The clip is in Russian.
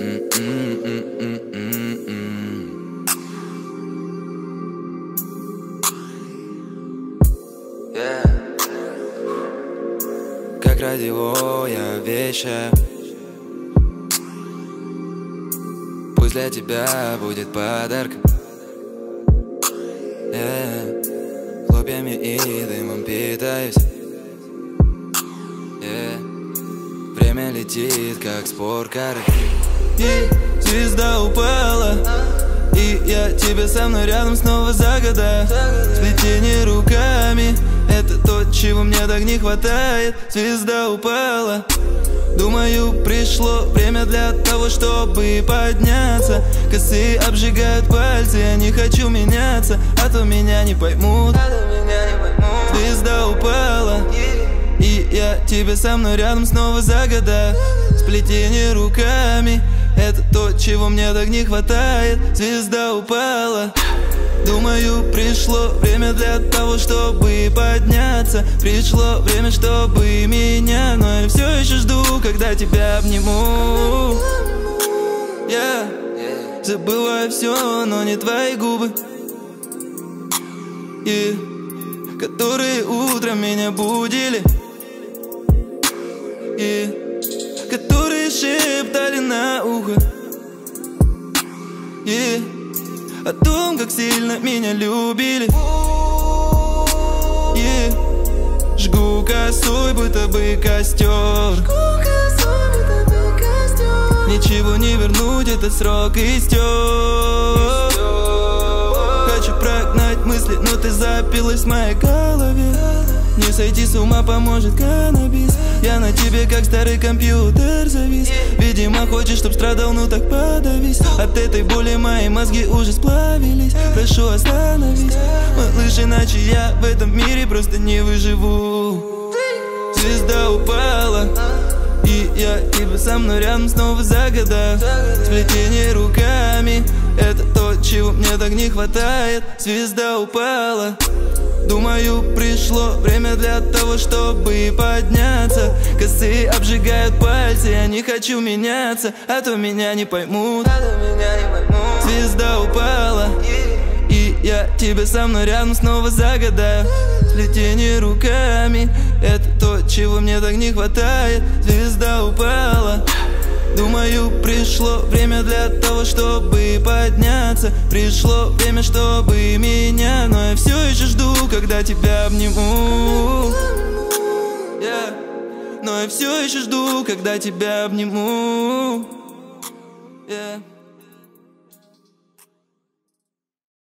Как радио я вещаю Пусть для тебя будет подарок. Yeah. Хлопьями и дымом питаюсь летит, как спорткары И звезда упала И я тебе со мной рядом снова загадаю Сплетение руками Это то, чего мне так не хватает. Звезда упала. Думаю, пришло время для того, чтобы подняться. Косы обжигают пальцы, я не хочу меняться А то меня не поймут. Звезда упала И я тебе со мной рядом снова загадаю Сплетение руками Это то, чего мне так не хватает. Звезда упала. Думаю, пришло время для того, чтобы подняться. Пришло время, чтобы меня Но я все еще жду, когда тебя обниму. Я yeah. забываю все, но не твои губы. И которые утром меня будили И которые шептали на ухо. И о том, как сильно меня любили. Yeah. Жгу косой, будто бы костер. Ничего не вернуть, это срок истек. Хочу прогнать мысли, но ты запилась в моей голове Не сойти с ума поможет каннабис Я на тебе как старый компьютер завис. Видимо хочешь, чтоб страдал, ну так подавись. От этой боли мои мозги уже сплавились. Прошу остановись. Малыш, иначе я в этом мире просто не выживу. Звезда упала и я тебя со мной рядом снова загадаю Сплетение руками Это мне так не хватает Звезда упала. Думаю, пришло время для того, чтобы подняться. Косы обжигают пальцы, я не хочу меняться А то меня не поймут. Звезда упала И я тебя со мной рядом снова загадаю Сплетение руками Это то, чего мне так не хватает. Звезда упала Думаю, пришло время для того, чтобы подняться Пришло время, чтобы меня Но я все еще жду, когда тебя обниму yeah. Но я все еще жду, когда тебя обниму yeah.